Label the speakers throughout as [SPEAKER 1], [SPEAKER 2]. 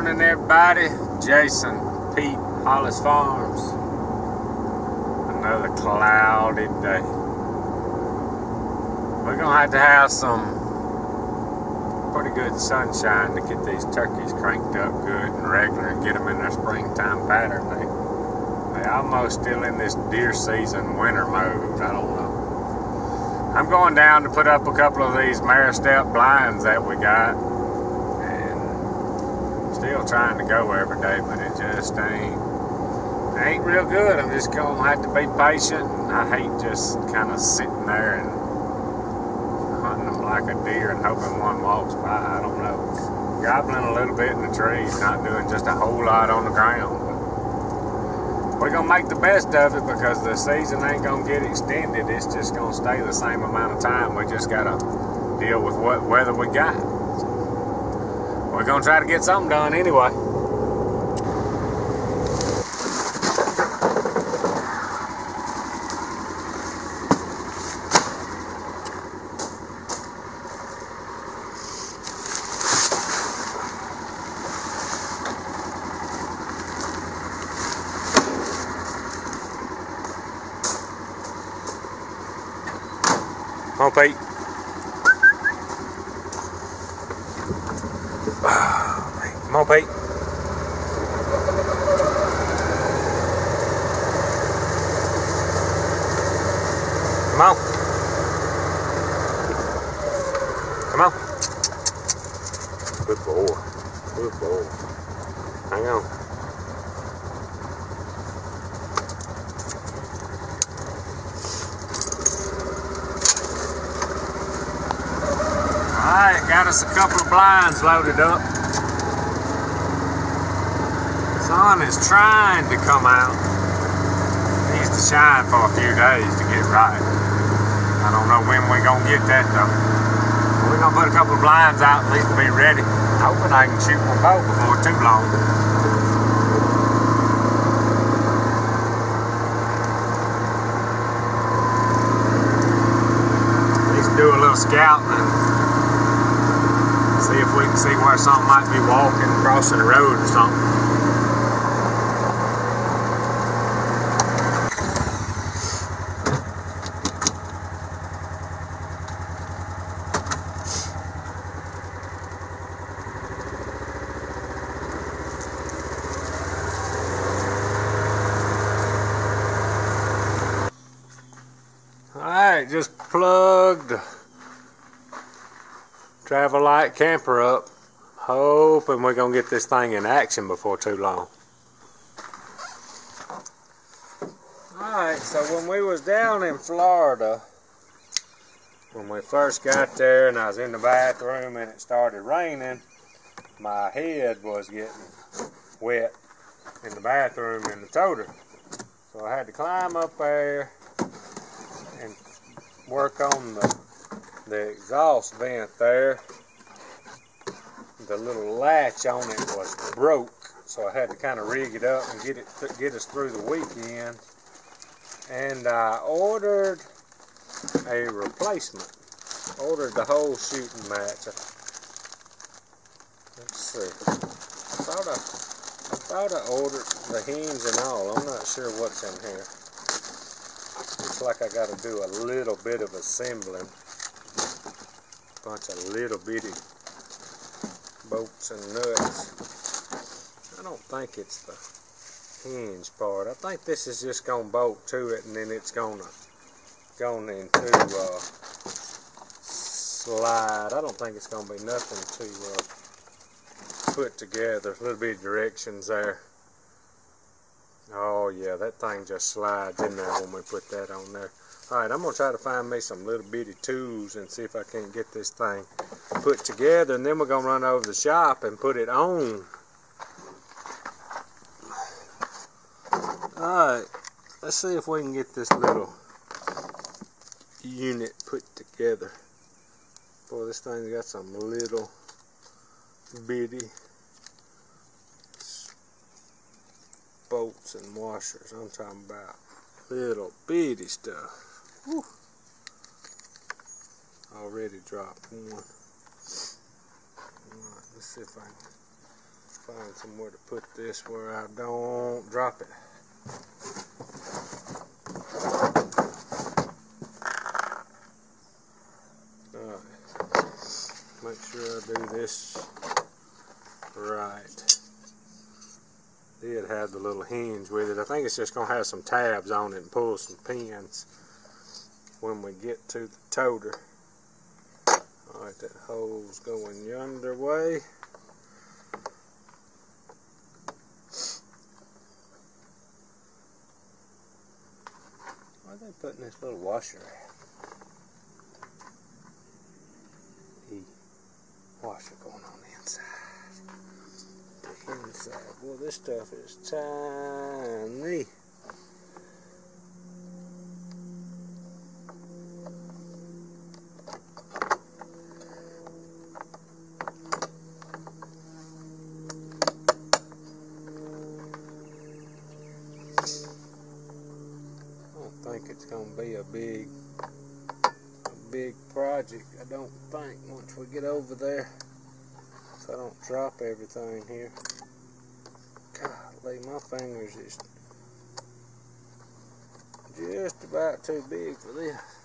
[SPEAKER 1] morning, everybody. Jason, Pete, Hollis Farms. Another cloudy day. We're gonna have to have some pretty good sunshine to get these turkeys cranked up good and regular and get them in their springtime pattern. They, they almost still in this deer season winter mode. I don't know. I'm going down to put up a couple of these Ameristep blinds that we got still trying to go every day, but it just ain't ain't real good. I'm just gonna have to be patient. I hate just kind of sitting there and hunting them like a deer and hoping one walks by. I don't know. Gobbling a little bit in the trees, not doing just a whole lot on the ground. We're gonna make the best of it because the season ain't gonna get extended. It's just gonna stay the same amount of time. We just gotta deal with what weather we got. We're gonna try to get something done anyway. Come on, Pete. Pete. Come on. Come on. Good boy. Good boy. Hang on. Alright, got us a couple of blinds loaded up sun is trying to come out. Needs to shine for a few days to get right. I don't know when we're gonna get that though. We're gonna put a couple of blinds out at least to be ready. Hoping I can shoot one bow before too long. At least do a little scouting and see if we can see where something might be walking, crossing the road or something. Alright, just plugged travel light camper up. Hoping we're going to get this thing in action before too long. Alright, so when we was down in Florida, when we first got there and I was in the bathroom and it started raining, my head was getting wet in the bathroom in the toter. So I had to climb up there and work on the, the exhaust vent there. The little latch on it was broke, so I had to kind of rig it up and get it get us through the weekend. And I ordered a replacement. Ordered the whole shooting match. Let's see. I thought I, I thought I ordered the hinge and all. I'm not sure what's in here looks like I got to do a little bit of assembling. A Bunch of little bitty bolts and nuts. I don't think it's the hinge part. I think this is just going to bolt to it and then it's going to go into uh, slide. I don't think it's going to be nothing to uh, put together. A little bit of directions there. Oh yeah, that thing just slides in there when we put that on there. Alright, I'm going to try to find me some little bitty tools and see if I can get this thing put together. And then we're going to run over to the shop and put it on. Alright, let's see if we can get this little unit put together. Boy, this thing's got some little bitty bolts and washers. I'm talking about little bitty stuff. Whew. Already dropped one. Right, let's see if I can find somewhere to put this where I don't drop it. Alright. Make sure I do this right. Did have the little hinge with it. I think it's just going to have some tabs on it and pull some pins when we get to the toter. Alright, that hole's going yonder way. Why are they putting this little washer? The washer going on the inside. The inside. Boy, this stuff is tiny. Get over there, so I don't drop everything here. Golly, my fingers is just about too big for this.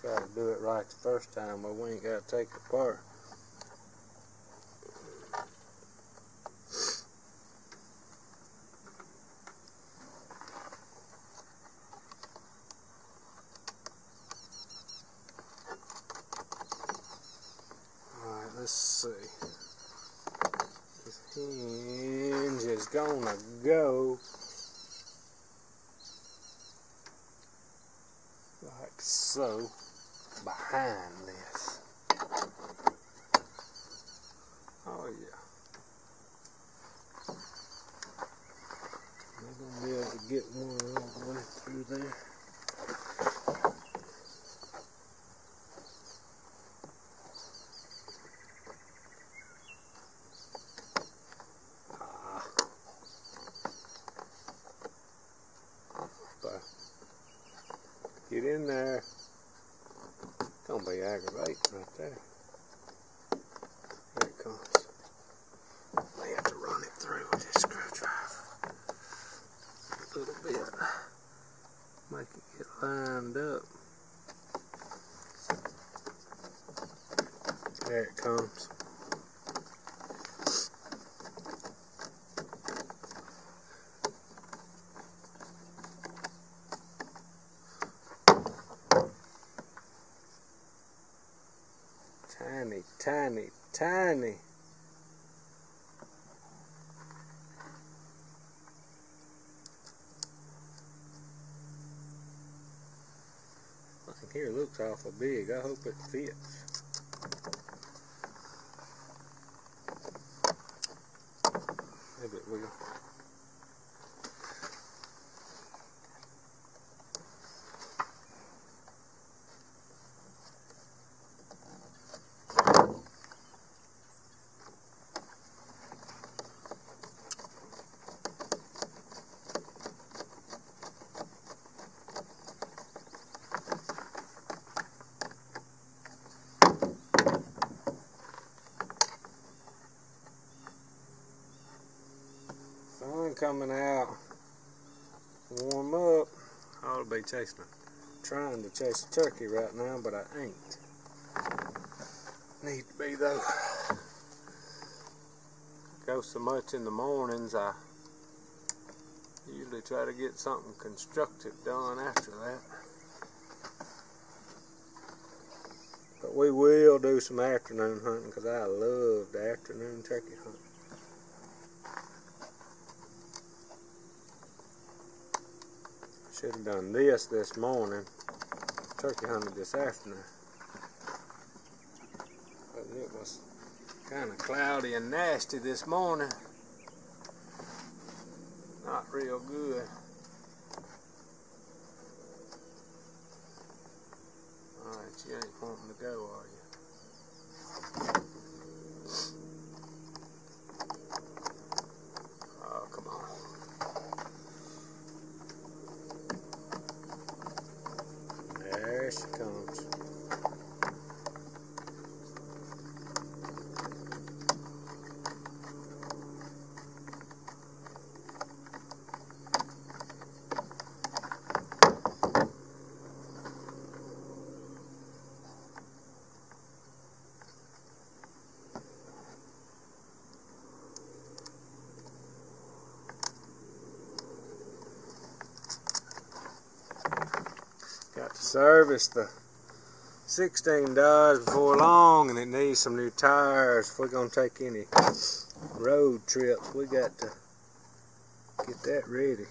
[SPEAKER 1] try to do it right the first time, but we ain't got to take it apart. Alright, let's see. This hinge is gonna go like so behind this. Oh yeah. I gonna be able to get one all the way through there? Ah. Get in there. Gonna be aggravating right there. There it comes. Have to run it through with this screwdriver. A little bit. Make it get lined up. There it comes. Tiny, tiny, here looks awful big. I hope it fits. Maybe it will. Sun coming out. Warm up. I ought to be chasing trying to chase a turkey right now, but I ain't. Need to be though. Go so much in the mornings, I usually try to get something constructive done after that. But we will do some afternoon hunting because I love the afternoon turkey hunt. Should have done this this morning. Turkey hunted this afternoon. But it was kind of cloudy and nasty this morning. Not real good. Alright, you ain't wanting to go, are you? Oh, come on. There she comes. Got to service the 16 Dodge before long and it needs some new tires. If we're going to take any road trips, we got to get that ready.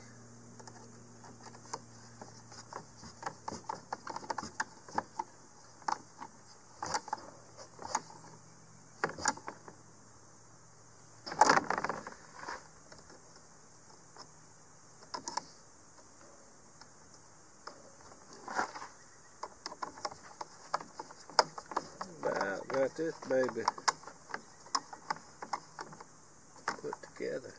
[SPEAKER 1] About got this baby put together.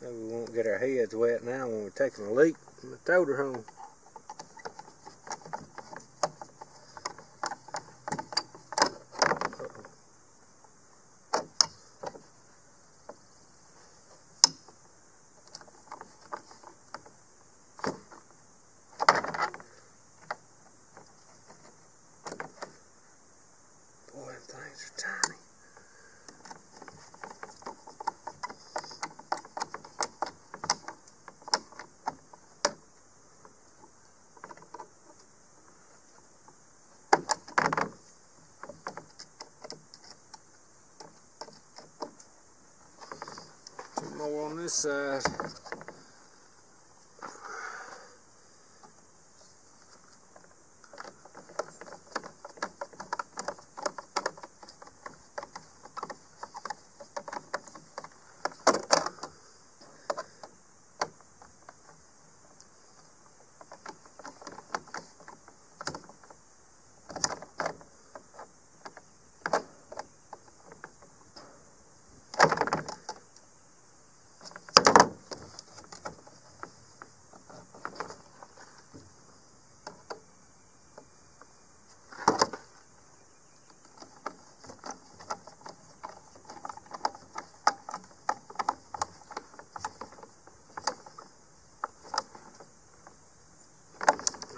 [SPEAKER 1] Maybe we won't get our heads wet now when we're taking a leak from the toter home. Uh-oh. Boy, them things are tiny. Some more on this side.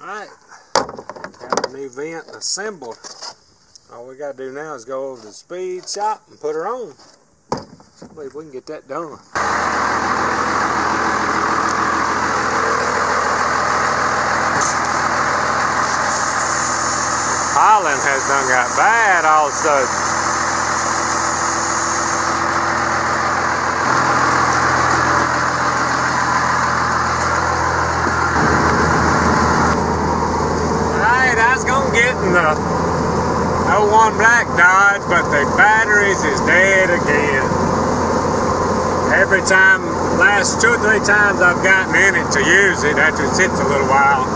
[SPEAKER 1] Alright, got the new vent assembled. All we gotta do now is go over to the speed shop and put her on. Believe we can get that done. Holland has done got bad all of a sudden. Alright, I was gonna get in the 01 Black Dodge, but the batteries is dead again. Every time, last two or three times I've gotten in it to use it after it sits a little while,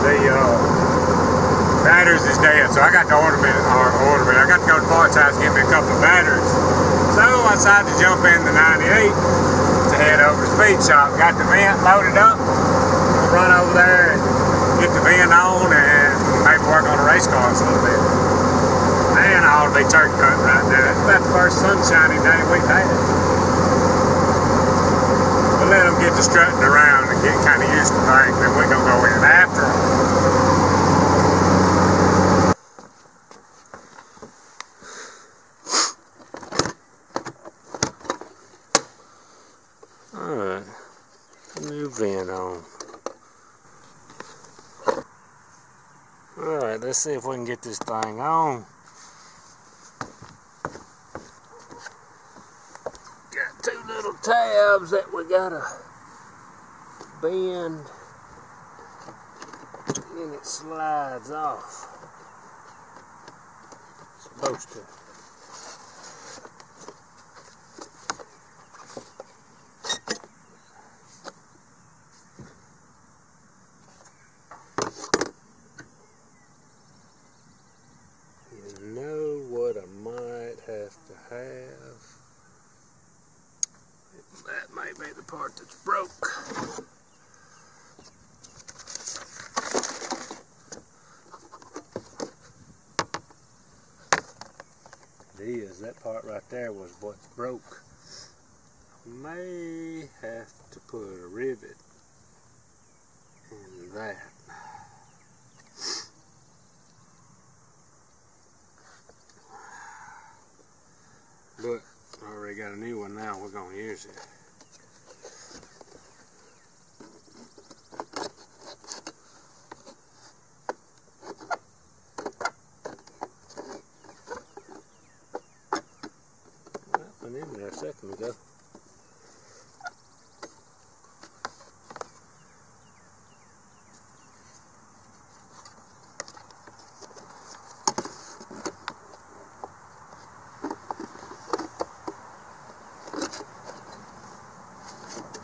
[SPEAKER 1] the uh, batteries is dead. So I got to order me, or order me, I got to go to parts house and get me a couple of batteries. So I decided to jump in the 98 to head over to speed shop. Got the vent loaded up, run over there and get the vent on and work on the race cars a little bit. Man, I ought to be turkey hunting right now. It's about the first sunshiny day we've had. But let them get to strutting around and get kind of used to things, then we're going to go in after them. Alright, new vent on. Alright, let's see if we can get this thing on. Got two little tabs that we gotta bend and it slides off. Supposed to. You know what I might have to have? That may be the part that's broke. is. That part right there was what's broke. May have to put a rivet in that. But I already got a new one now. We're going to use it. Went in there a second ago.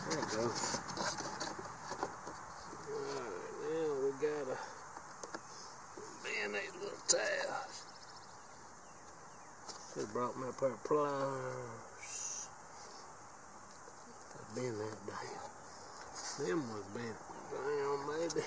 [SPEAKER 1] There it goes. Alright, now we gotta bend these little tabs. Should of pliers. To bend that down. Them was bent down, maybe.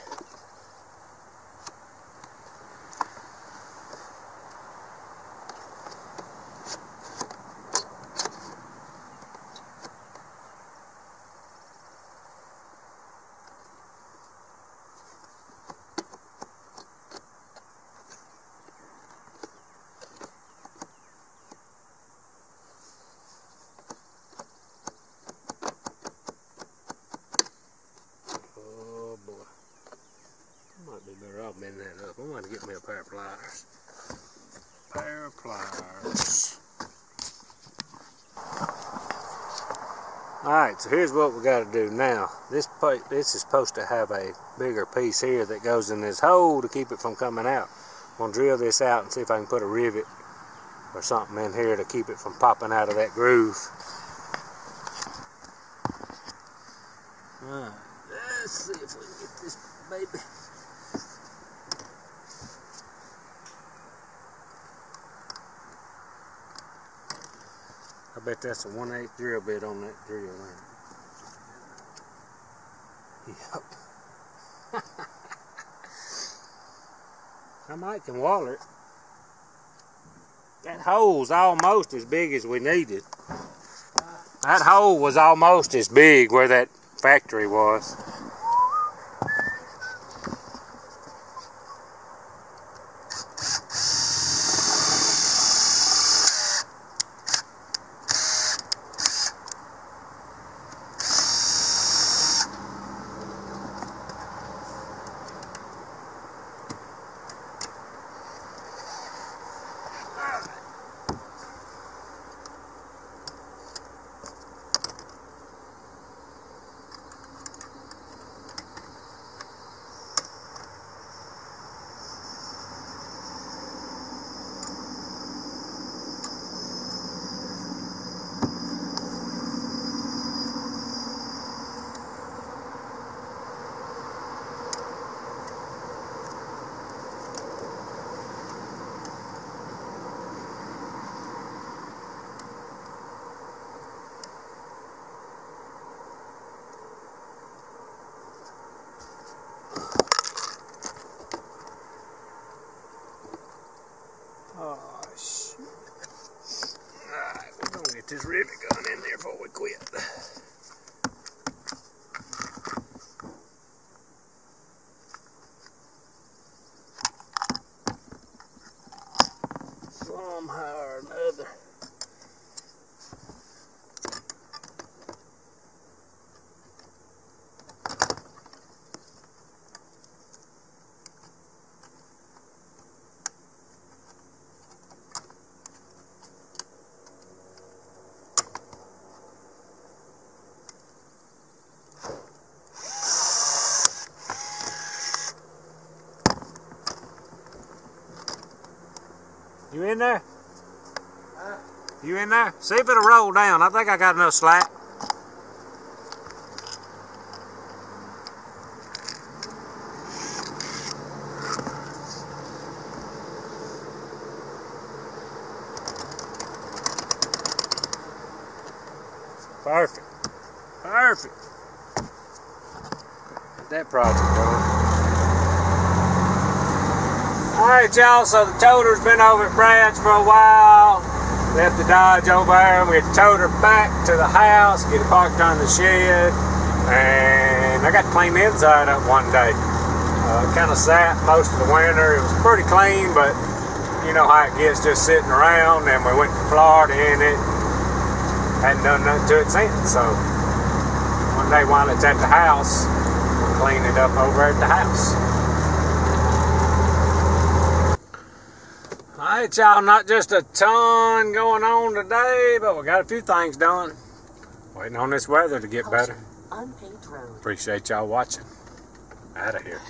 [SPEAKER 1] Oh boy. I might be better off bending that up. I'm going to get me a pair of pliers. Pair of pliers. Alright, so here's what we got to do now. This this is supposed to have a bigger piece here that goes in this hole to keep it from coming out. I'm going to drill this out and see if I can put a rivet or something in here to keep it from popping out of that groove. Alright, let's see if we can get this baby. I bet that's a 1 8 drill bit on that drill. Ain't? Yep. I might can waller it. That hole's almost as big as we needed. That hole was almost as big where that factory was. In there? You in there? See if it'll roll down. I think I got enough slack. Perfect. Perfect. Get that project going. Y'all, so the toter's been over at Brad's for a while. left the Dodge over there, and we towed her back to the house, get it parked on the shed, and I got to clean the inside up one day. Uh, kind of sat most of the winter. It was pretty clean, but you know how it gets just sitting around. And we went to Florida in it. Hadn't done nothing to it since. So one day while it's at the house, we'll clean it up over at the house. Alright, y'all, not just a ton going on today, but we got a few things done. Waiting on this weather to get better. Appreciate y'all watching. Out of here.